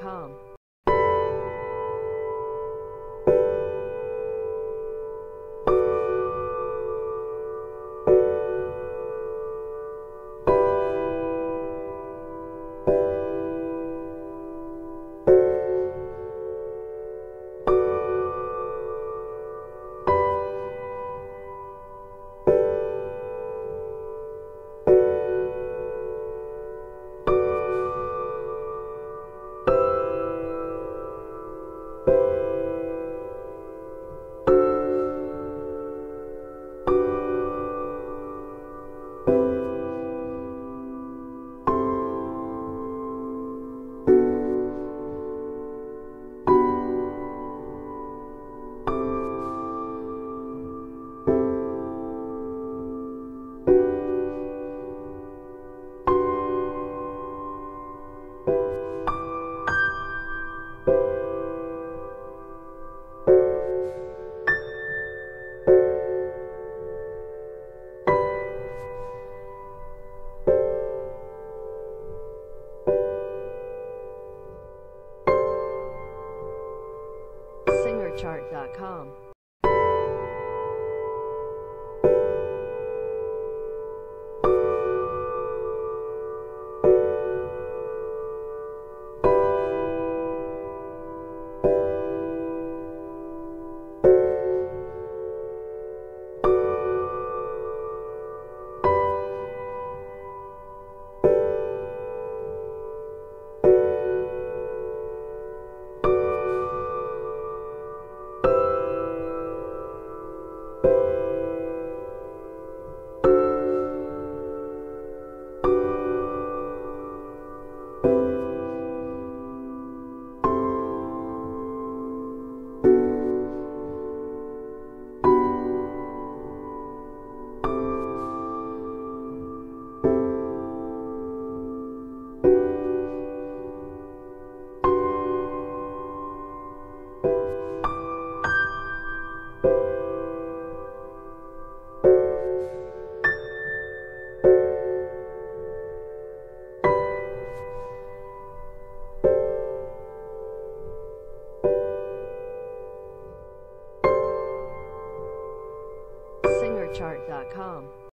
SingerChart.com. SingerChart.com.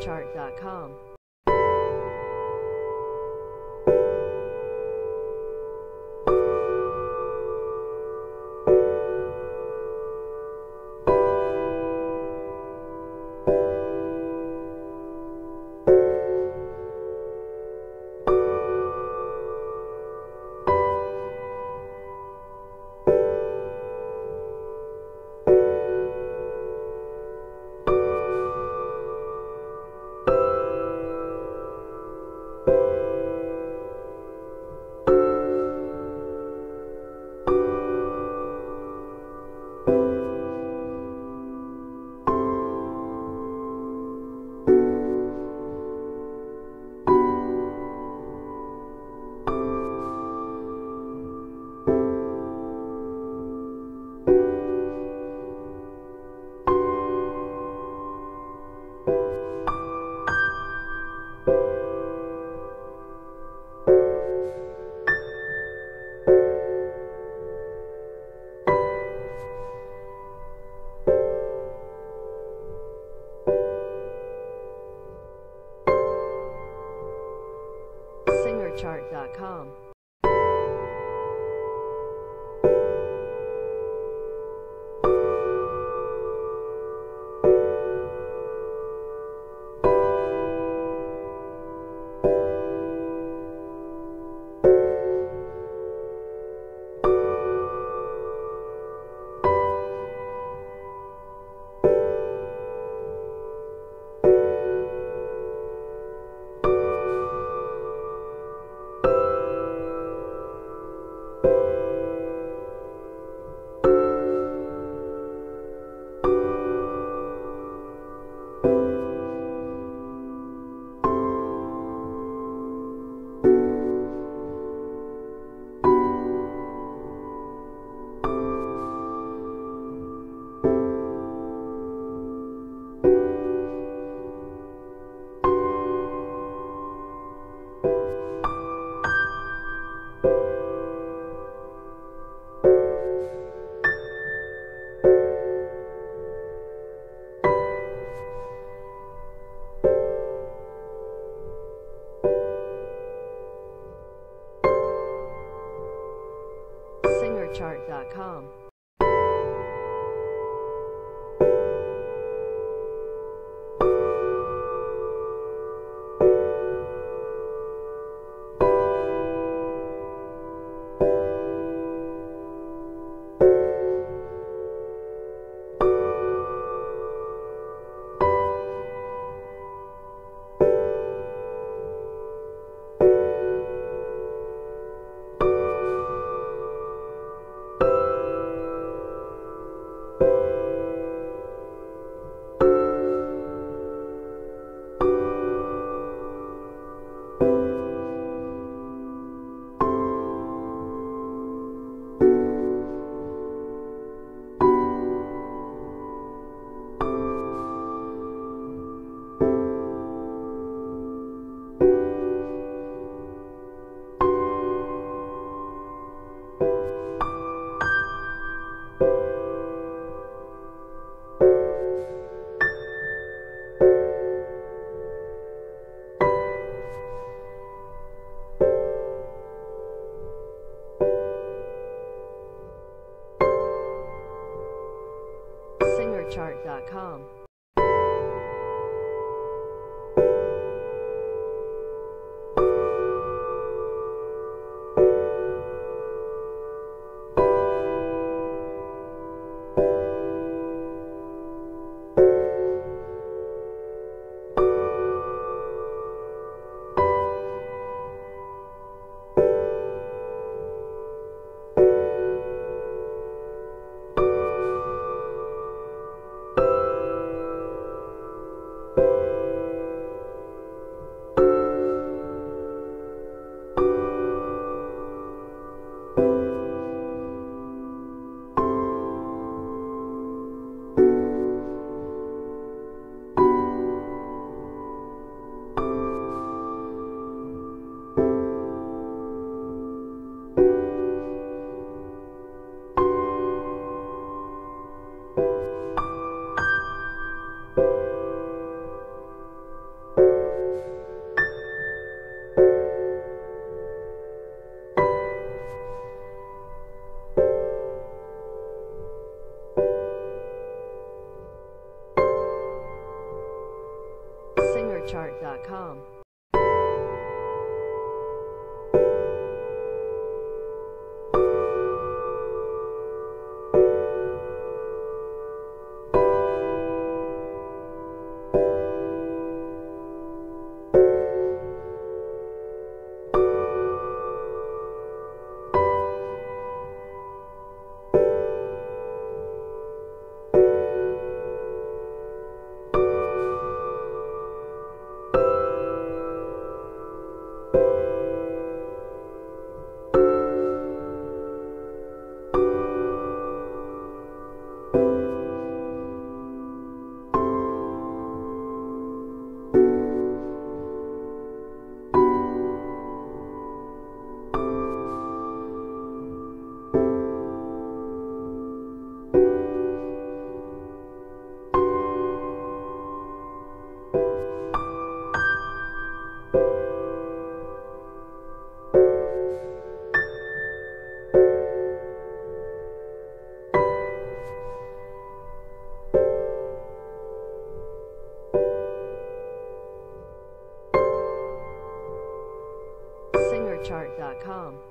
SingerChart.com. SingerChart.com. Flipchart.com